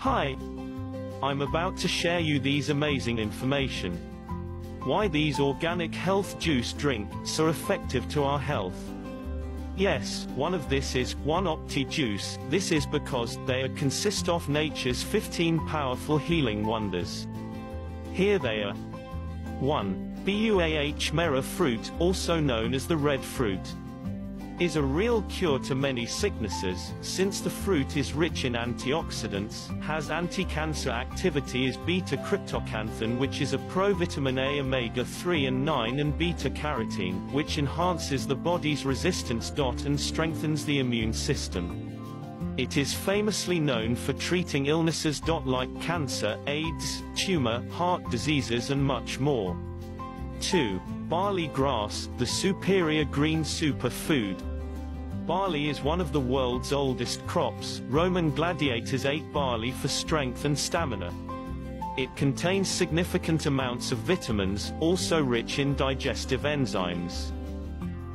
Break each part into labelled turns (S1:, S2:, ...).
S1: Hi. I'm about to share you these amazing information. Why these organic health juice drinks are effective to our health. Yes, one of this is 1 Opti juice, this is because they consist of nature's 15 powerful healing wonders. Here they are. 1. BUAH merah fruit, also known as the red fruit is a real cure to many sicknesses, since the fruit is rich in antioxidants, has anti-cancer activity is beta-cryptoxanthin which is a provitamin A omega-3 and 9 and beta-carotene, which enhances the body's resistance. and strengthens the immune system. It is famously known for treating illnesses. like cancer, AIDS, tumor, heart diseases and much more. 2. Barley grass, the superior green superfood, Barley is one of the world's oldest crops. Roman gladiators ate barley for strength and stamina. It contains significant amounts of vitamins, also rich in digestive enzymes.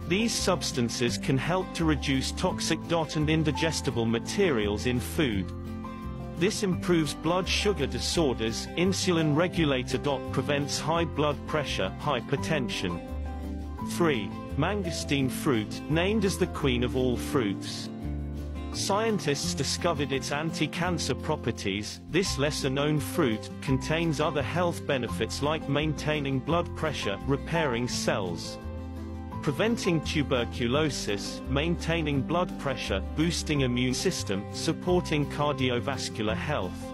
S1: These substances can help to reduce toxic dot and indigestible materials in food. This improves blood sugar disorders, insulin regulator dot prevents high blood pressure, hypertension. 3. Mangosteen fruit, named as the queen of all fruits. Scientists discovered its anti-cancer properties. This lesser-known fruit contains other health benefits like maintaining blood pressure, repairing cells, preventing tuberculosis, maintaining blood pressure, boosting immune system, supporting cardiovascular health.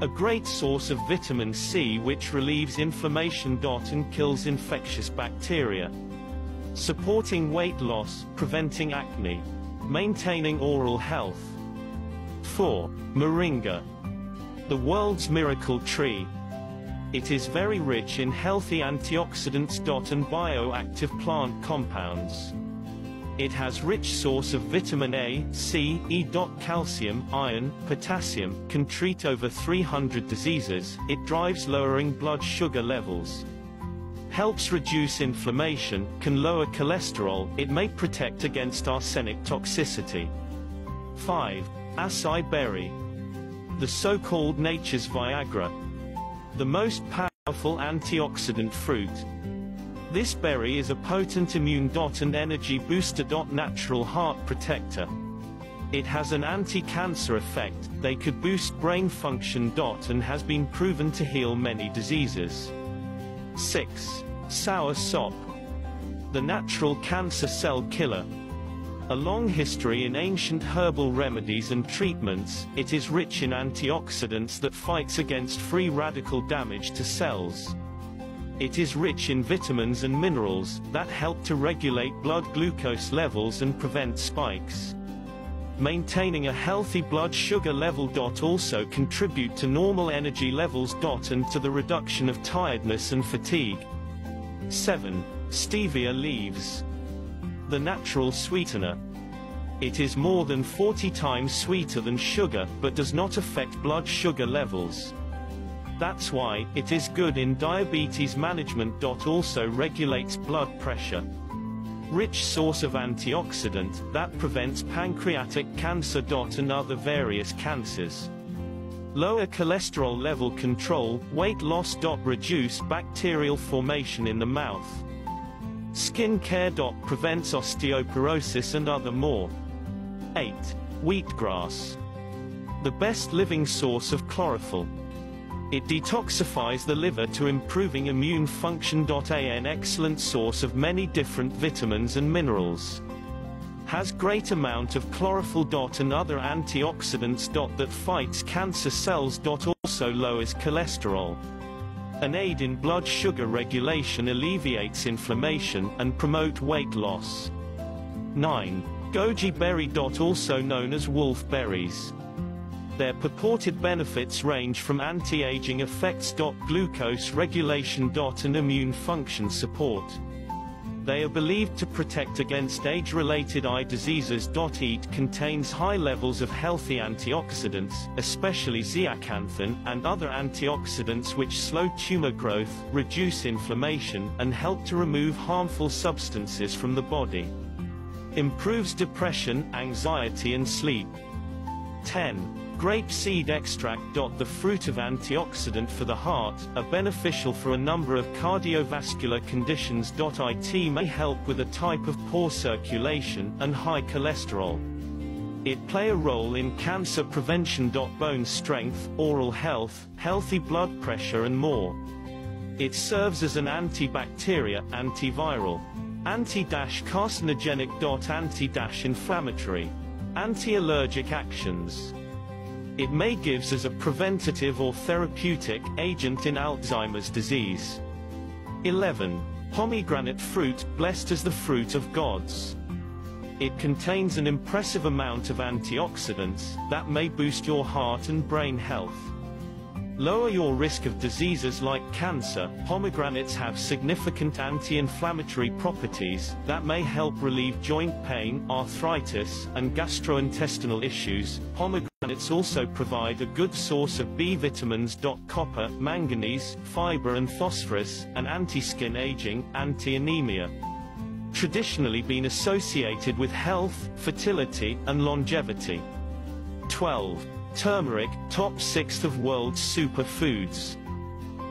S1: A great source of vitamin C which relieves inflammation. and kills infectious bacteria supporting weight loss, preventing acne, maintaining oral health. 4. Moringa. The world's miracle tree. It is very rich in healthy antioxidants. and bioactive plant compounds. It has rich source of vitamin A, C, E. Calcium, iron, potassium, can treat over 300 diseases, it drives lowering blood sugar levels helps reduce inflammation, can lower cholesterol, it may protect against arsenic toxicity. 5. Acai berry. The so-called nature's Viagra. The most powerful antioxidant fruit. This berry is a potent immune dot and energy booster dot natural heart protector. It has an anti-cancer effect, they could boost brain function dot and has been proven to heal many diseases. 6. Sour sop. The natural cancer cell killer. A long history in ancient herbal remedies and treatments, it is rich in antioxidants that fights against free radical damage to cells. It is rich in vitamins and minerals that help to regulate blood glucose levels and prevent spikes. Maintaining a healthy blood sugar level. Also contribute to normal energy levels. And to the reduction of tiredness and fatigue. 7. Stevia leaves. The natural sweetener. It is more than 40 times sweeter than sugar, but does not affect blood sugar levels. That's why, it is good in diabetes management. Also regulates blood pressure. Rich source of antioxidant, that prevents pancreatic cancer. And other various cancers. Lower cholesterol level control, weight loss. Reduce bacterial formation in the mouth. Skin care. Prevents osteoporosis and other more. 8. Wheatgrass. The best living source of chlorophyll. It detoxifies the liver to improving immune function. An excellent source of many different vitamins and minerals has great amount of chlorophyll. and other antioxidants. that fights cancer cells. also lowers cholesterol. An aid in blood sugar regulation alleviates inflammation, and promote weight loss. 9. Goji berry. also known as wolf berries. Their purported benefits range from anti-aging effects. Glucose regulation. and immune function support. They are believed to protect against age-related eye diseases. EAT contains high levels of healthy antioxidants, especially zeaxanthin, and other antioxidants which slow tumor growth, reduce inflammation, and help to remove harmful substances from the body. Improves depression, anxiety and sleep. 10. Grape seed extract. The fruit of antioxidant for the heart, are beneficial for a number of cardiovascular conditions. It may help with a type of poor circulation and high cholesterol. It play a role in cancer prevention. Bone strength, oral health, healthy blood pressure and more. It serves as an antibacterial, antiviral, anti-carcinogenic. Anti-inflammatory, anti-allergic actions. It may gives as a preventative or therapeutic agent in Alzheimer's disease. 11. Pomegranate fruit, blessed as the fruit of gods. It contains an impressive amount of antioxidants that may boost your heart and brain health. Lower your risk of diseases like cancer. Pomegranates have significant anti-inflammatory properties that may help relieve joint pain, arthritis, and gastrointestinal issues. Pomegranates also provide a good source of B vitamins. Copper, manganese, fiber and phosphorus, and anti-skin aging, anti-anemia. Traditionally been associated with health, fertility, and longevity. 12. Turmeric, top 6th of world's superfoods.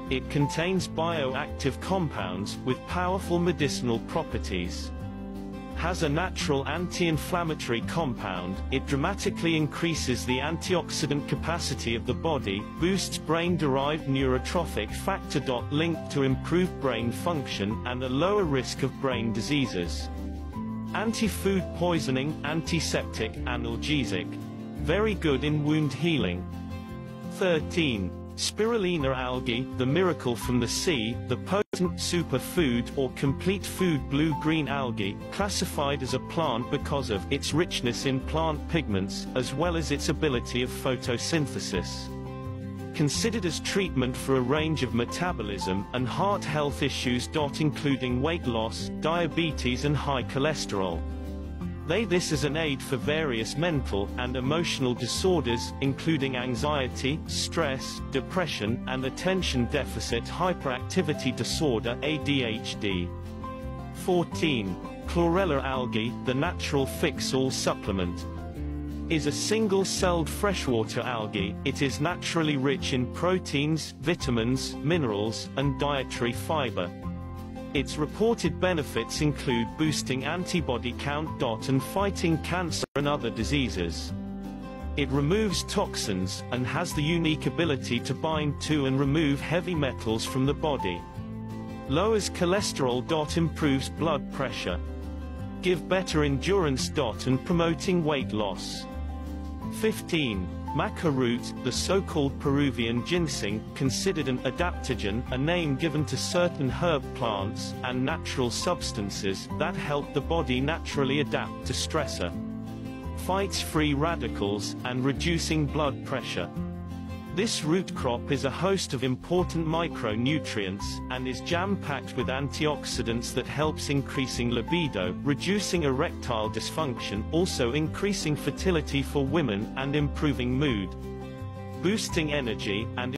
S1: It contains bioactive compounds with powerful medicinal properties. Has a natural anti-inflammatory compound, it dramatically increases the antioxidant capacity of the body, boosts brain-derived neurotrophic factor. Linked to improved brain function and a lower risk of brain diseases. Anti-food poisoning, antiseptic, analgesic, very good in wound healing. 13. Spirulina algae, the miracle from the sea, the superfood or complete food blue-green algae, classified as a plant because of its richness in plant pigments, as well as its ability of photosynthesis. Considered as treatment for a range of metabolism and heart health issues. Including weight loss, diabetes and high cholesterol. They this is an aid for various mental and emotional disorders, including anxiety, stress, depression, and attention deficit hyperactivity disorder ADHD. 14. Chlorella algae, the natural fix-all supplement, is a single-celled freshwater algae, it is naturally rich in proteins, vitamins, minerals, and dietary fiber. Its reported benefits include boosting antibody count. and fighting cancer and other diseases. It removes toxins, and has the unique ability to bind to and remove heavy metals from the body. Lowers cholesterol. Improves blood pressure. Give better endurance. And promoting weight loss. 15. Maca root, the so-called Peruvian ginseng, considered an adaptogen, a name given to certain herb plants, and natural substances, that help the body naturally adapt to stressor. Fights free radicals, and reducing blood pressure. This root crop is a host of important micronutrients, and is jam-packed with antioxidants that helps increasing libido, reducing erectile dysfunction, also increasing fertility for women, and improving mood. Boosting energy, and